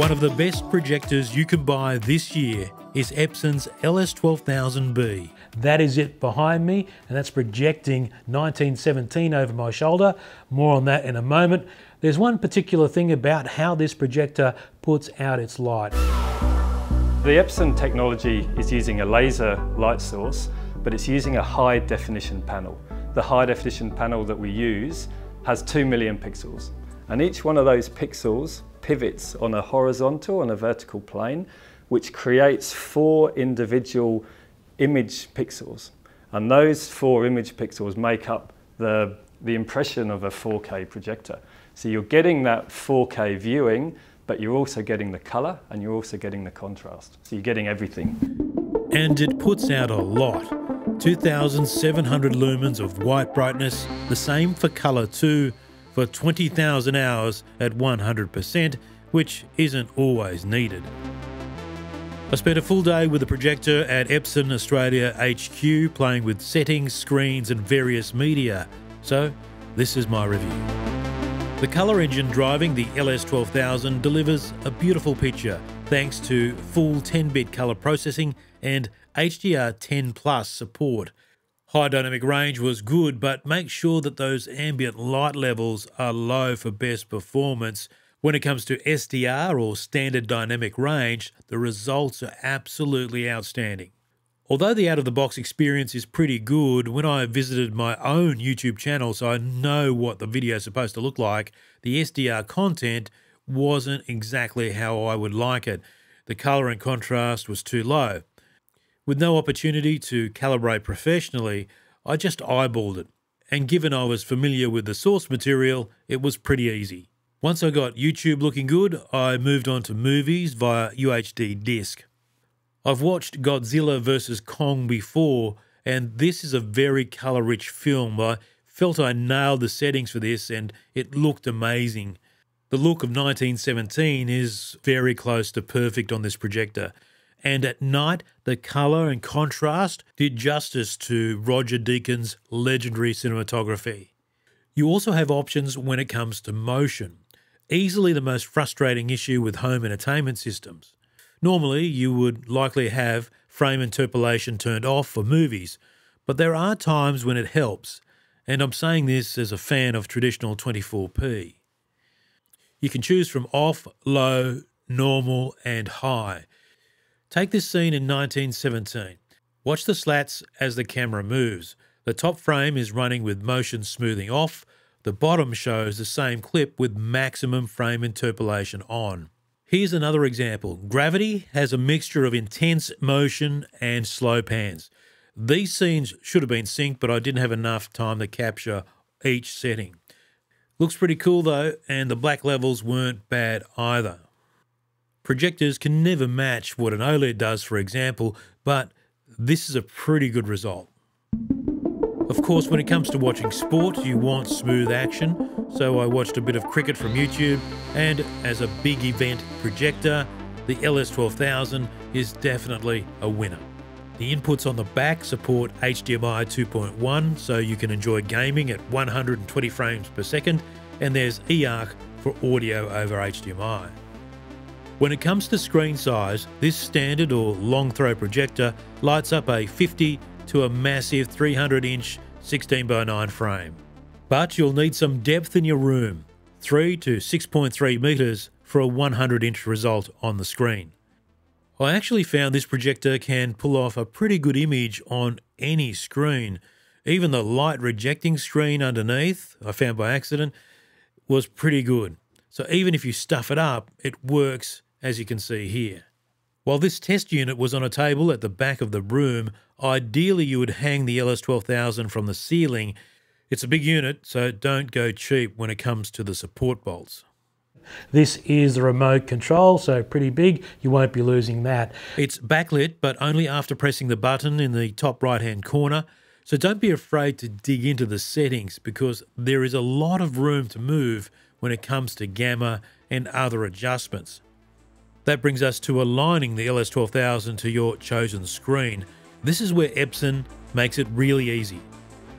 One of the best projectors you can buy this year is Epson's LS12000B. That is it behind me, and that's projecting 1917 over my shoulder. More on that in a moment. There's one particular thing about how this projector puts out its light. The Epson technology is using a laser light source, but it's using a high definition panel. The high definition panel that we use has 2 million pixels, and each one of those pixels pivots on a horizontal and a vertical plane, which creates four individual image pixels. And those four image pixels make up the, the impression of a 4K projector. So you're getting that 4K viewing, but you're also getting the color and you're also getting the contrast. So you're getting everything. And it puts out a lot. 2,700 lumens of white brightness, the same for color too, for 20,000 hours at 100%, which isn't always needed. I spent a full day with the projector at Epson Australia HQ playing with settings, screens, and various media. So, this is my review. The colour engine driving the LS12000 delivers a beautiful picture thanks to full 10 bit colour processing and HDR10 Plus support. High dynamic range was good, but make sure that those ambient light levels are low for best performance when it comes to SDR or standard dynamic range, the results are absolutely outstanding. Although the out of the box experience is pretty good, when I visited my own YouTube channel so I know what the video is supposed to look like, the SDR content wasn't exactly how I would like it. The colour and contrast was too low. With no opportunity to calibrate professionally, I just eyeballed it. And given I was familiar with the source material, it was pretty easy. Once I got YouTube looking good, I moved on to movies via UHD disc. I've watched Godzilla vs. Kong before, and this is a very colour rich film. I felt I nailed the settings for this, and it looked amazing. The look of 1917 is very close to perfect on this projector, and at night, the colour and contrast did justice to Roger Deakins' legendary cinematography. You also have options when it comes to motion easily the most frustrating issue with home entertainment systems. Normally, you would likely have frame interpolation turned off for movies, but there are times when it helps, and I'm saying this as a fan of traditional 24p. You can choose from off, low, normal, and high. Take this scene in 1917. Watch the slats as the camera moves. The top frame is running with motion smoothing off, the bottom shows the same clip with maximum frame interpolation on. Here's another example. Gravity has a mixture of intense motion and slow pans. These scenes should have been synced, but I didn't have enough time to capture each setting. Looks pretty cool though, and the black levels weren't bad either. Projectors can never match what an OLED does, for example, but this is a pretty good result. Of course, when it comes to watching sport, you want smooth action, so I watched a bit of cricket from YouTube, and as a big event projector, the LS12000 is definitely a winner. The inputs on the back support HDMI 2.1, so you can enjoy gaming at 120 frames per second, and there's eARC for audio over HDMI. When it comes to screen size, this standard or long throw projector lights up a 50 to a massive 300 inch 16 by 9 frame. But you'll need some depth in your room, 3 to 6.3 metres for a 100 inch result on the screen. I actually found this projector can pull off a pretty good image on any screen. Even the light rejecting screen underneath, I found by accident, was pretty good. So even if you stuff it up, it works as you can see here. While this test unit was on a table at the back of the room, ideally you would hang the LS12000 from the ceiling. It's a big unit, so don't go cheap when it comes to the support bolts. This is the remote control, so pretty big. You won't be losing that. It's backlit, but only after pressing the button in the top right hand corner. So don't be afraid to dig into the settings because there is a lot of room to move when it comes to gamma and other adjustments. That brings us to aligning the LS12000 to your chosen screen. This is where Epson makes it really easy.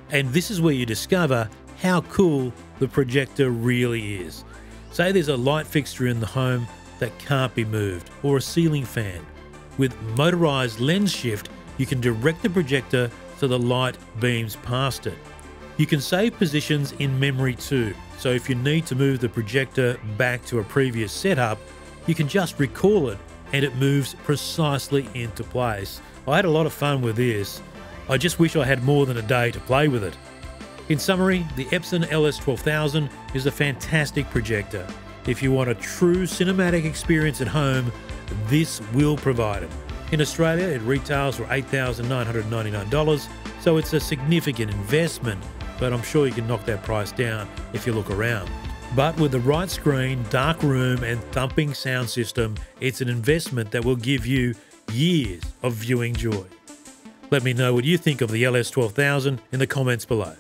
And this is where you discover how cool the projector really is. Say there's a light fixture in the home that can't be moved, or a ceiling fan. With motorized lens shift, you can direct the projector so the light beams past it. You can save positions in memory too, so if you need to move the projector back to a previous setup, you can just recall it and it moves precisely into place. I had a lot of fun with this. I just wish I had more than a day to play with it. In summary, the Epson LS12000 is a fantastic projector. If you want a true cinematic experience at home, this will provide it. In Australia, it retails for $8,999, so it's a significant investment, but I'm sure you can knock that price down if you look around. But with the right screen, dark room, and thumping sound system, it's an investment that will give you years of viewing joy. Let me know what you think of the LS12000 in the comments below.